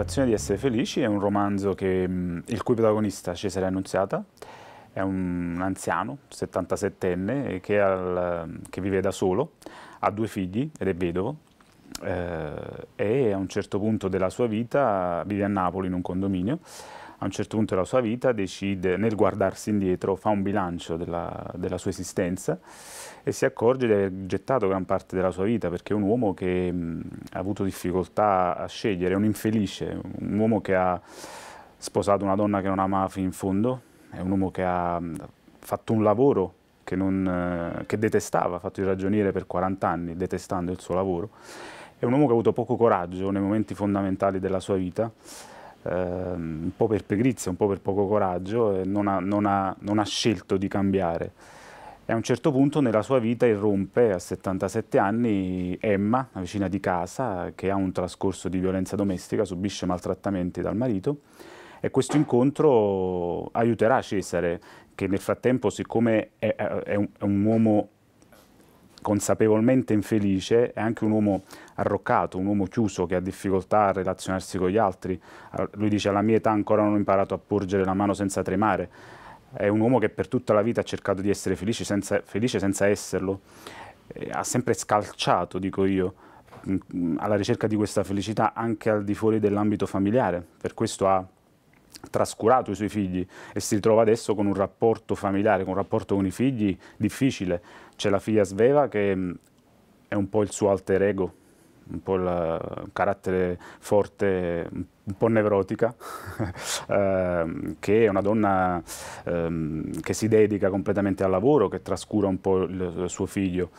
Tentazione di essere felici è un romanzo che, il cui protagonista, Cesare Annunziata, è un anziano, 77enne, che, al, che vive da solo, ha due figli ed è vedovo eh, e a un certo punto della sua vita vive a Napoli in un condominio a un certo punto della sua vita decide, nel guardarsi indietro, fa un bilancio della, della, sua esistenza e si accorge di aver gettato gran parte della sua vita perché è un uomo che mh, ha avuto difficoltà a scegliere, è un infelice, un uomo che ha sposato una donna che non amava fino in fondo, è un uomo che ha fatto un lavoro che, non, che detestava, fatto il ragioniere per 40 anni detestando il suo lavoro, è un uomo che ha avuto poco coraggio nei momenti fondamentali della sua vita un po' per pigrizia, un po' per poco coraggio, non ha, non, ha, non ha scelto di cambiare. E a un certo punto nella sua vita irrompe a 77 anni Emma, una vicina di casa, che ha un trascorso di violenza domestica, subisce maltrattamenti dal marito e questo incontro aiuterà Cesare, che nel frattempo, siccome è, è, un, è un uomo consapevolmente infelice, è anche un uomo arroccato, un uomo chiuso che ha difficoltà a relazionarsi con gli altri. Lui dice alla mia età ancora non ho imparato a porgere la mano senza tremare. È un uomo che per tutta la vita ha cercato di essere felice senza, felice senza esserlo. Ha sempre scalciato, dico io, alla ricerca di questa felicità anche al di fuori dell'ambito familiare. Per questo ha trascurato i suoi figli e si ritrova adesso con un rapporto familiare, con un rapporto con i figli difficile. C'è la figlia Sveva che mm, è un po' il suo alter ego, un po' il carattere forte, un po' nevrotica, eh, che è una donna eh, che si dedica completamente al lavoro, che trascura un po' il, il suo figlio.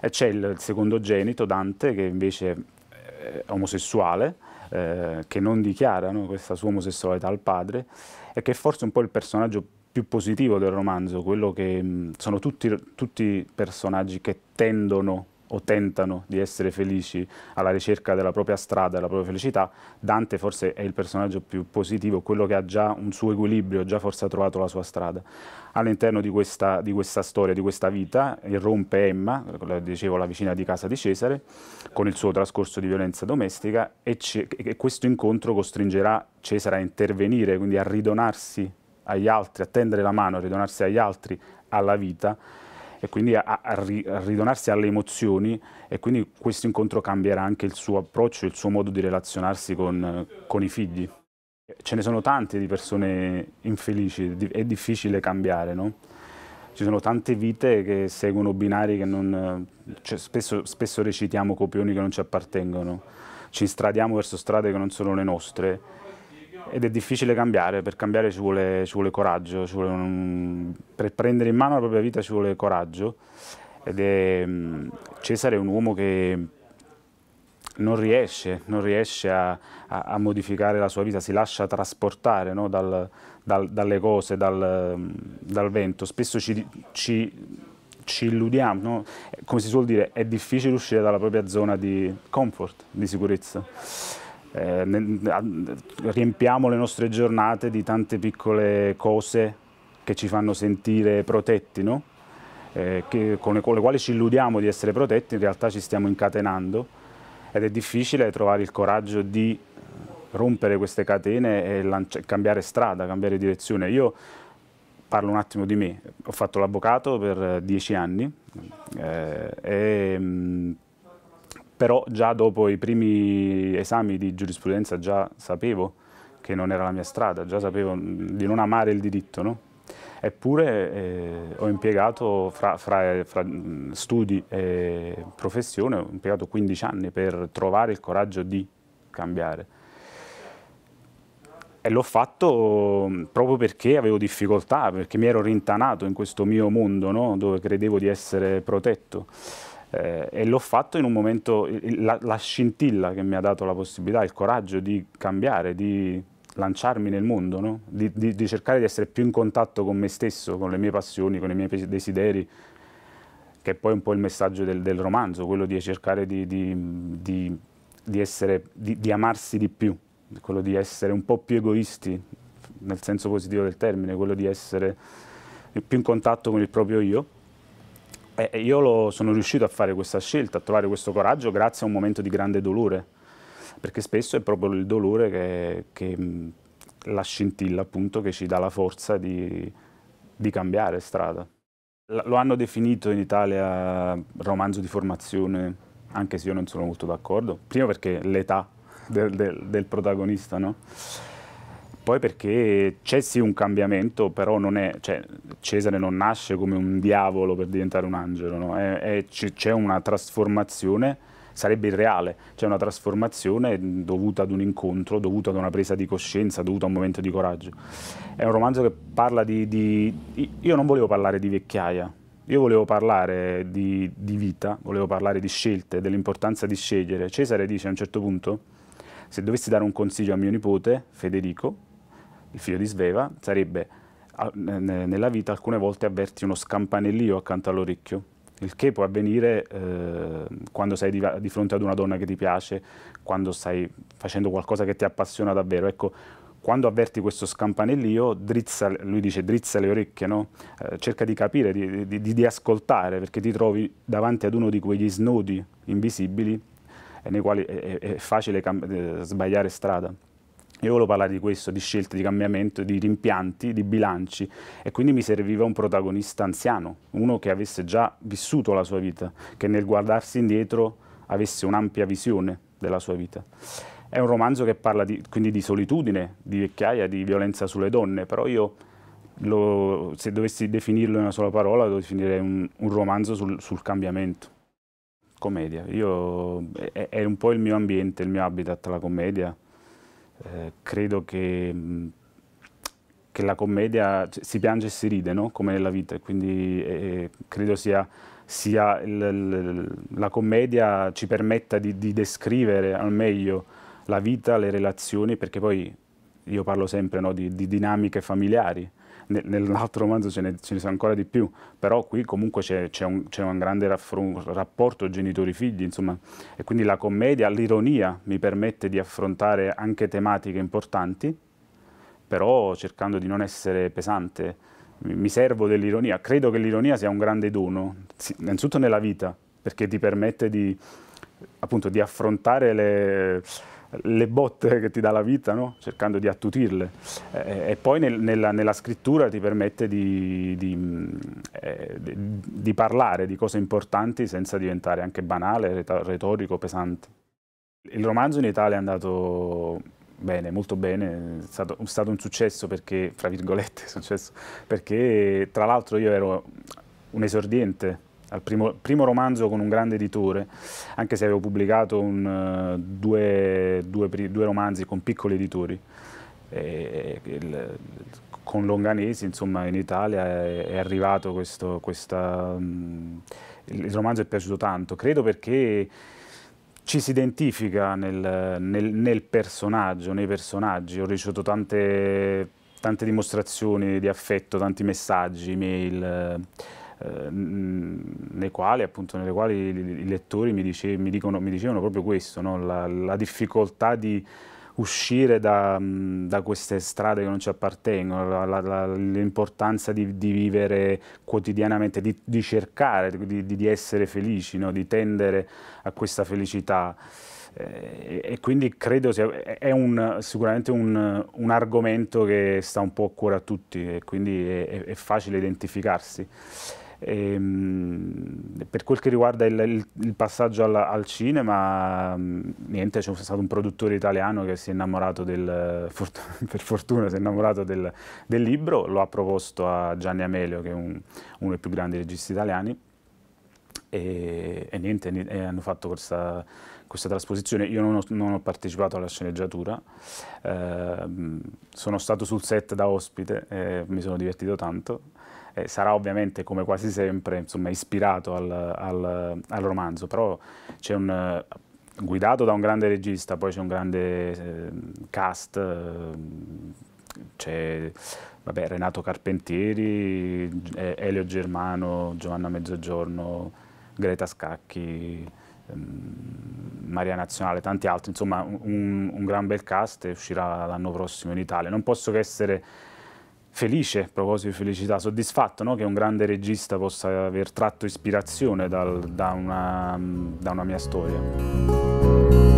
E c'è il secondogenito, Dante, che invece è omosessuale, eh, che non dichiarano questa sua omosessualità al padre e che è forse un po' il personaggio più positivo del romanzo, quello che mh, sono tutti, tutti personaggi che tendono o tentano di essere felici alla ricerca della propria strada, della propria felicità, Dante forse è il personaggio più positivo, quello che ha già un suo equilibrio, già forse ha trovato la sua strada. All'interno di questa, di questa storia, di questa vita, irrompe Emma, dicevo la vicina di casa di Cesare, con il suo trascorso di violenza domestica e, e questo incontro costringerà Cesare a intervenire, quindi a ridonarsi agli altri, a tendere la mano, a ridonarsi agli altri, alla vita, e quindi a, a, a, ridonarsi alle emozioni e quindi questo incontro cambierà anche il suo approccio, il suo modo di relazionarsi con, con i figli. Ce ne sono tante di persone infelici, è difficile cambiare, no? Ci sono tante vite che seguono binari che non... Cioè spesso, spesso recitiamo copioni che non ci appartengono, ci stradiamo verso strade che non sono le nostre ed è difficile cambiare, per cambiare ci vuole, ci vuole coraggio, ci vuole un, per prendere in mano la propria vita ci vuole coraggio ed è, mm, Cesare è un uomo che non riesce, non riesce a, a, a, modificare la sua vita, si lascia trasportare no? dal, dal, dalle cose, dal, dal, vento. Spesso ci, ci, ci illudiamo, no? come si suol dire, è difficile uscire dalla propria zona di comfort, di sicurezza eh, riempiamo le nostre giornate di tante piccole cose che ci fanno sentire protetti, no? eh, che, con, le, con, le, quali ci illudiamo di essere protetti, in realtà ci stiamo incatenando ed è difficile trovare il coraggio di rompere queste catene e cambiare strada, cambiare direzione. Io parlo un attimo di me, ho fatto l'avvocato per dieci anni eh, e mh, però già dopo i primi esami di giurisprudenza già sapevo che non era la mia strada, già sapevo di non amare il diritto, no? Eppure eh, ho impiegato fra, fra, fra, studi e professione, ho impiegato 15 anni per trovare il coraggio di cambiare. E l'ho fatto proprio perché avevo difficoltà, perché mi ero rintanato in questo mio mondo no? dove credevo di essere protetto. Eh, e l'ho fatto in un momento, la, la, scintilla che mi ha dato la possibilità, il coraggio di cambiare, di lanciarmi nel mondo, no? di, di, di, cercare di essere più in contatto con me stesso, con le mie passioni, con i miei desideri, che è poi un po' il messaggio del, del romanzo, quello di cercare di, di essere, di amarsi di più, quello di essere un po' più egoisti, nel senso positivo del termine, quello di essere più in contatto con il proprio io e io lo, sono riuscito a fare questa scelta, a trovare questo coraggio grazie a un momento di grande dolore. perché spesso è proprio il dolore che, che la scintilla appunto che ci dà la forza di, di cambiare strada. Lo hanno definito in Italia romanzo di formazione, anche se io non sono molto d'accordo. Prima perché l'età del, del, del, protagonista, no? Poi perché c'è sì un cambiamento, però non è, cioè, Cesare non nasce come un diavolo per diventare un angelo, no? c'è una trasformazione sarebbe irreale. C'è una trasformazione dovuta ad un incontro, dovuta ad una presa di coscienza, dovuta a un momento di coraggio. È un romanzo che parla di... di io non volevo parlare di vecchiaia, io volevo parlare di, di vita, volevo parlare di scelte, dell'importanza di scegliere. Cesare dice a un certo punto, se dovessi dare un consiglio a mio nipote, Federico, il figlio di Sveva, sarebbe nella vita alcune volte avverti uno scampanellio accanto all'orecchio il che può avvenire eh, quando sei di, di, fronte ad una donna che ti piace, quando stai facendo qualcosa che ti appassiona davvero. Ecco, quando avverti questo scampanellio, drizza, lui dice drizza le orecchie, no? eh, cerca di capire, di, di, di, ascoltare, perché ti trovi davanti ad uno di quegli snodi invisibili eh, nei quali è, è facile eh, sbagliare strada. Io volevo parlare di questo, di scelte, di cambiamento, di rimpianti, di bilanci e quindi mi serviva un protagonista anziano, uno che avesse già vissuto la sua vita, che nel guardarsi indietro avesse un'ampia visione della sua vita. È un romanzo che parla di, quindi di solitudine, di vecchiaia, di violenza sulle donne, però io lo, se dovessi definirlo in una sola parola lo definirei un, un romanzo sul, sul, cambiamento. Commedia, io, è, è un po' il mio ambiente, il mio habitat, la commedia eh, credo che, mm, che, la commedia si piange e si ride, no? come nella vita, quindi eh, credo sia, sia il, la commedia ci permetta di, di, descrivere al meglio la vita, le relazioni, perché poi io parlo sempre no, di, di dinamiche familiari, nell'altro romanzo ce ne, ce ne, sono ancora di più, però qui comunque c'è, un, un, grande rapporto genitori-figli, insomma, e quindi la commedia, l'ironia mi permette di affrontare anche tematiche importanti, però cercando di non essere pesante. Mi servo dell'ironia, credo che l'ironia sia un grande dono, innanzitutto nella vita, perché ti permette di, appunto, di affrontare le le botte che ti dà la vita, no? cercando di attutirle. Eh, e poi nel, nella, nella, scrittura ti permette di, di, eh, di, di, parlare di cose importanti senza diventare anche banale, retorico, pesante. Il romanzo in Italia è andato bene, molto bene, è stato, è stato un successo perché, fra virgolette, successo, perché tra l'altro io ero un esordiente al primo, primo, romanzo con un grande editore, anche se avevo pubblicato un, uh, due, due, due, romanzi con piccoli editori. E, il, con Longanesi, insomma, in Italia è, è arrivato questo, questa... Um, il romanzo è piaciuto tanto, credo perché ci si identifica nel, nel, nel personaggio, nei personaggi. Ho ricevuto tante, tante dimostrazioni di affetto, tanti messaggi, email nei quali, appunto, nelle quali i lettori mi, dice, mi, dicono, mi dicevano proprio questo, no? la, la, difficoltà di uscire da, da, queste strade che non ci appartengono, l'importanza di, di, vivere quotidianamente, di, di cercare, di, di essere felici, no? di tendere a questa felicità. Eh, e quindi credo sia è un, sicuramente un, un, argomento che sta un po' a cuore a tutti e quindi è, è facile identificarsi. Ehm, per quel che riguarda il, il, il passaggio al, al, cinema, niente, c'è stato un produttore italiano che si è innamorato del, per fortuna si è innamorato del, del libro, lo ha proposto a Gianni Amelio, che è un, uno dei più grandi registi italiani, e, e niente, e hanno fatto questa, questa trasposizione. Io non ho, non ho, partecipato alla sceneggiatura, eh, sono stato sul set da ospite e mi sono divertito tanto eh, sarà ovviamente come quasi sempre insomma, ispirato al, al, al, romanzo, però c'è un guidato da un grande regista, poi c'è un grande eh, cast, eh, c'è Renato Carpentieri, Elio Germano, Giovanna Mezzogiorno, Greta Scacchi, ehm, Maria Nazionale, tanti altri, insomma un, un gran bel cast e uscirà l'anno prossimo in Italia. Non posso che essere felice, a proposito di felicità, soddisfatto no? che un grande regista possa aver tratto ispirazione dal, da, una, da una mia storia.